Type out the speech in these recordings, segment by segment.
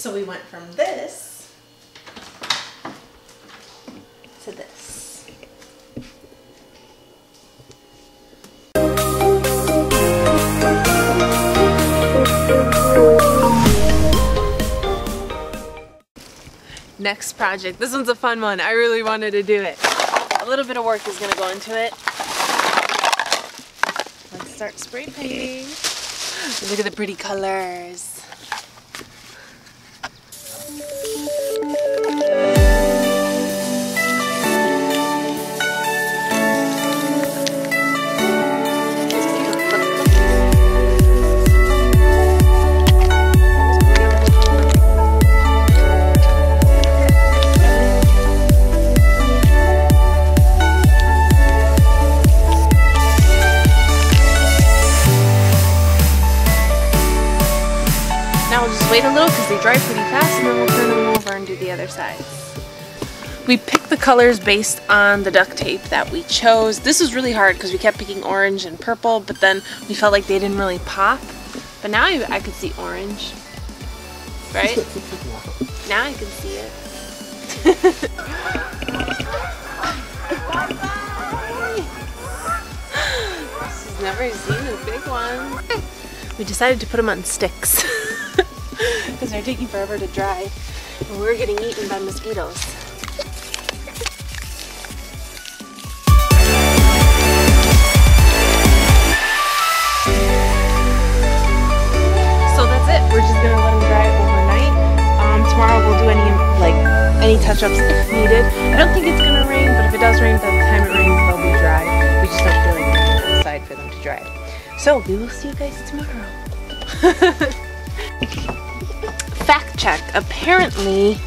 So we went from this to this. Next project. This one's a fun one. I really wanted to do it. A little bit of work is gonna go into it. Let's start spray painting. Look at the pretty colors. Colors based on the duct tape that we chose. This was really hard because we kept picking orange and purple, but then we felt like they didn't really pop. But now I, I could see orange, right? now I can see it. She's never seen a big one. We decided to put them on sticks because they're taking forever to dry. And we're getting eaten by mosquitoes. We'll do any like any touch-ups if needed. I don't think it's gonna rain, but if it does rain, by the time it rains, they'll be dry. We just don't feel like outside for them to dry. So we will see you guys tomorrow. Fact check. Apparently,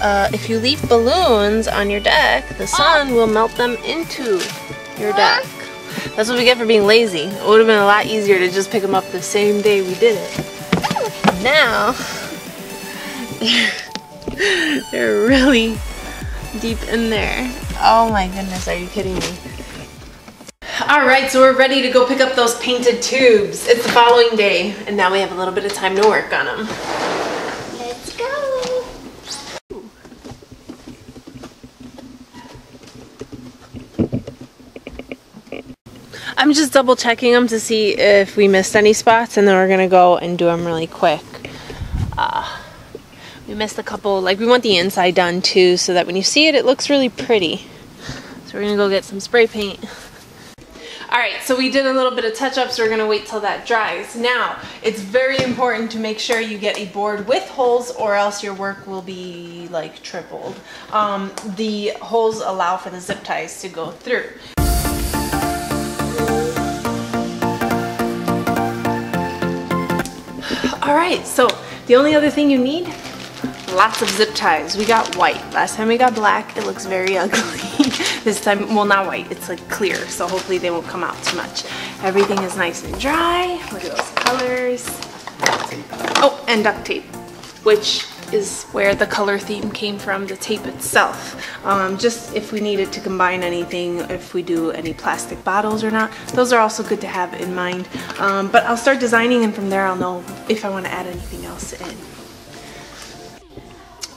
uh, if you leave balloons on your deck, the sun will melt them into your deck. That's what we get for being lazy. It would have been a lot easier to just pick them up the same day we did it. Now, they're really deep in there. Oh my goodness, are you kidding me? All right, so we're ready to go pick up those painted tubes. It's the following day, and now we have a little bit of time to work on them. Let's go. I'm just double checking them to see if we missed any spots, and then we're gonna go and do them really quick. We missed a couple, like we want the inside done too, so that when you see it, it looks really pretty. So we're gonna go get some spray paint. All right, so we did a little bit of touch-ups. We're gonna wait till that dries. Now, it's very important to make sure you get a board with holes or else your work will be like tripled. Um, the holes allow for the zip ties to go through. All right, so the only other thing you need, lots of zip ties. We got white. Last time we got black, it looks very ugly. this time, well not white, it's like clear, so hopefully they won't come out too much. Everything is nice and dry. Look at those colors. Oh, and duct tape, which is where the color theme came from, the tape itself. Um, just if we needed to combine anything, if we do any plastic bottles or not, those are also good to have in mind. Um, but I'll start designing and from there I'll know if I want to add anything else in.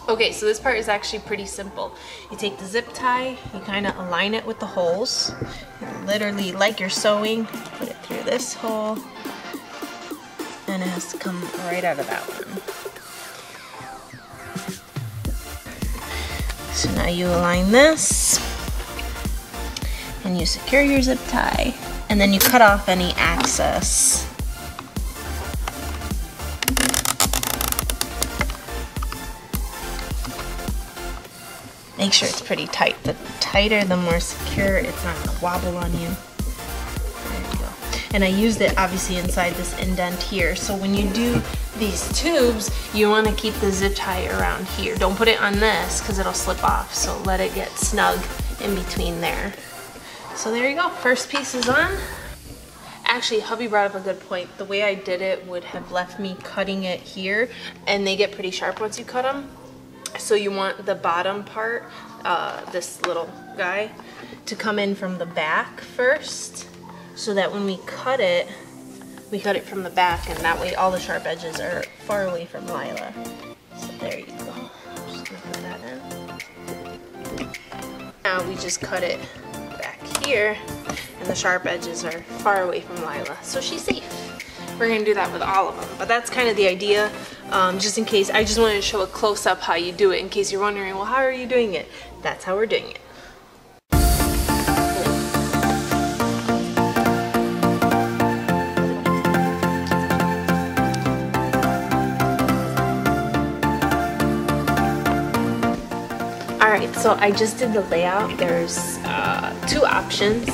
Okay, so this part is actually pretty simple. You take the zip tie, you kind of align it with the holes, literally like you're sewing, put it through this hole, and it has to come right out of that one. So now you align this, and you secure your zip tie, and then you cut off any access. Make sure it's pretty tight. The tighter, the more secure. It's not gonna wobble on you. There you go. And I used it obviously inside this indent here. So when you do these tubes, you wanna keep the zip tie around here. Don't put it on this because it'll slip off. So let it get snug in between there. So there you go, first piece is on. Actually, hubby brought up a good point. The way I did it would have left me cutting it here and they get pretty sharp once you cut them. So you want the bottom part, uh, this little guy, to come in from the back first so that when we cut it, we cut it from the back and that way all the sharp edges are far away from Lila. So there you go. Just gonna put that in. Now we just cut it back here and the sharp edges are far away from Lila. So she's safe. We're gonna do that with all of them, but that's kind of the idea. Um, just in case, I just wanted to show a close up how you do it in case you're wondering, well, how are you doing it? That's how we're doing it. Alright, so I just did the layout. There's uh, two options,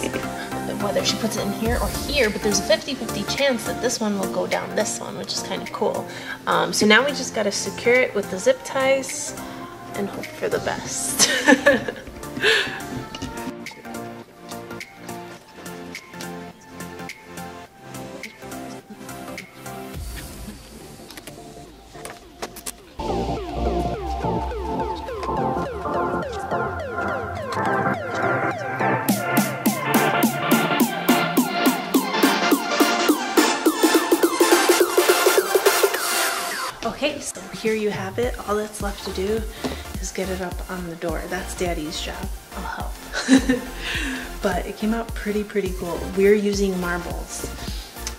whether she puts it in here or here, but there's a 50-50 chance that this one will go down this one, which is kind of cool. Um, so now we just got to secure it with the zip ties and hope for the best. here you have it. All that's left to do is get it up on the door. That's daddy's job. I'll help. but it came out pretty, pretty cool. We're using marbles.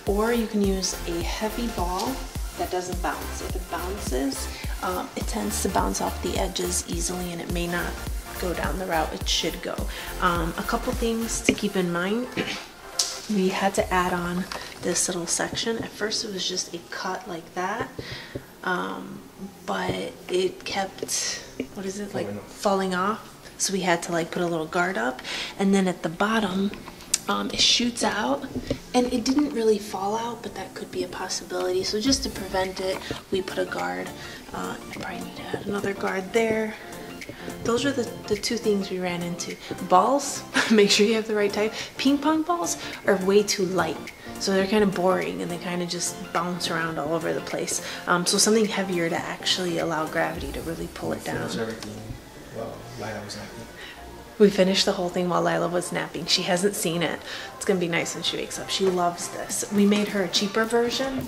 Or you can use a heavy ball that doesn't bounce. If it bounces, um, it tends to bounce off the edges easily and it may not go down the route it should go. Um, a couple things to keep in mind. we had to add on this little section. At first it was just a cut like that um, but it kept what is it like falling off. so we had to like put a little guard up and then at the bottom um, it shoots out and it didn't really fall out but that could be a possibility so just to prevent it we put a guard uh, I probably need to add another guard there those are the, the two things we ran into. Balls, make sure you have the right type. Ping pong balls are way too light. So they're kind of boring and they kind of just bounce around all over the place. Um, so something heavier to actually allow gravity to really pull it down. Well, Lila was napping. We finished the whole thing while Lila was napping. She hasn't seen it. It's gonna be nice when she wakes up. She loves this. We made her a cheaper version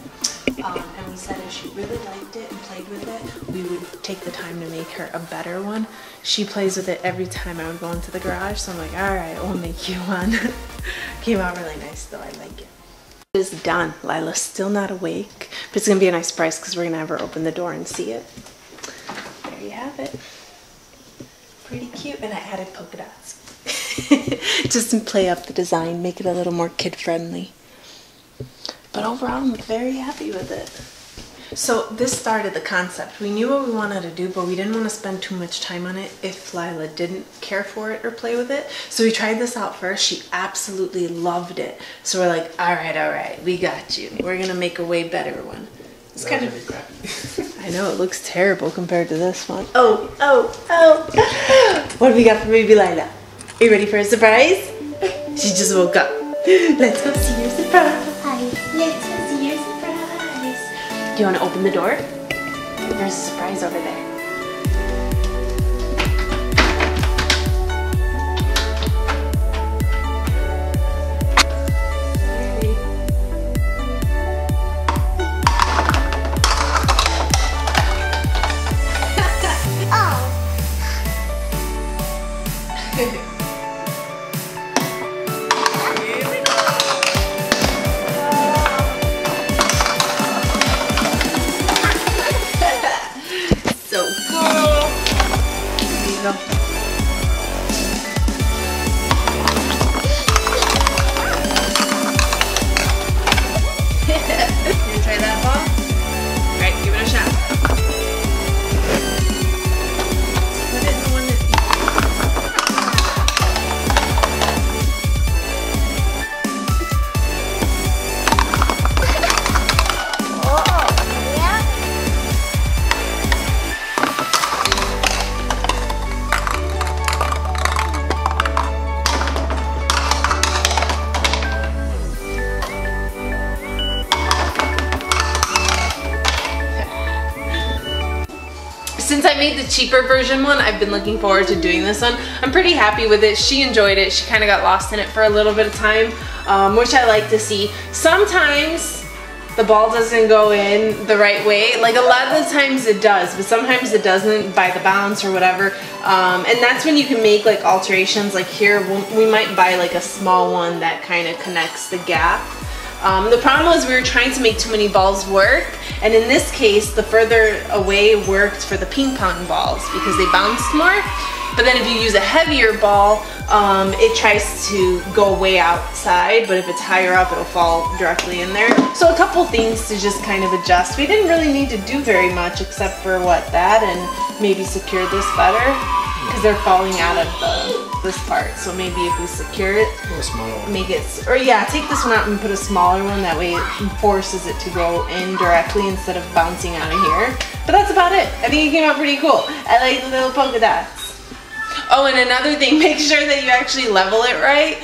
um, and we said if she really liked it and played with it, we would take the time to make her a better one. She plays with it every time I would go into the garage, so I'm like, all right, we'll make you one. Came out really nice though, I like it is done. Lila's still not awake, but it's gonna be a nice surprise because we're gonna have her open the door and see it. There you have it. Pretty cute, and I added polka dots. Just to play up the design, make it a little more kid-friendly. But overall, I'm very happy with it. So this started the concept. We knew what we wanted to do, but we didn't want to spend too much time on it if Lila didn't care for it or play with it. So we tried this out first. She absolutely loved it. So we're like, all right, all right, we got you. We're gonna make a way better one. It's kind of. I know it looks terrible compared to this one. Oh, oh, oh! What do we got for baby Lila? Are you ready for a surprise? She just woke up. Let's go see your surprise. Do you want to open the door? There's a surprise over there. Bueno. Made the cheaper version one. I've been looking forward to doing this one. I'm pretty happy with it. She enjoyed it. She kind of got lost in it for a little bit of time, um, which I like to see. Sometimes the ball doesn't go in the right way. Like a lot of the times it does, but sometimes it doesn't by the bounce or whatever. Um, and that's when you can make like alterations. Like here, we might buy like a small one that kind of connects the gap. Um, the problem was we were trying to make too many balls work, and in this case, the further away worked for the ping pong balls because they bounced more. But then if you use a heavier ball, um, it tries to go way outside, but if it's higher up, it'll fall directly in there. So a couple things to just kind of adjust. We didn't really need to do very much except for what, that and maybe secure this better because they're falling out of the this part. So maybe if we secure it, make it, or yeah, take this one out and put a smaller one. That way it forces it to go in directly instead of bouncing out of here. But that's about it. I think it came out pretty cool. I like the little polka dots. Oh, and another thing, make sure that you actually level it right.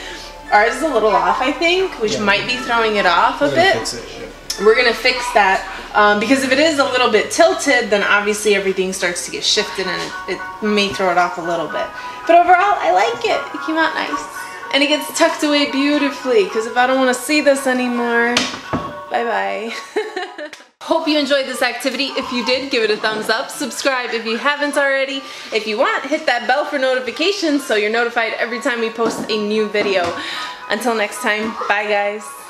Ours is a little off, I think, which yeah. might be throwing it off a bit. Gonna It, yeah. We're gonna fix that um, because if it is a little bit tilted, then obviously everything starts to get shifted and it, it may throw it off a little bit. But overall, I like it. It came out nice. And it gets tucked away beautifully because if I don't want to see this anymore, bye-bye. Hope you enjoyed this activity. If you did, give it a thumbs up. Subscribe if you haven't already. If you want, hit that bell for notifications so you're notified every time we post a new video. Until next time, bye guys.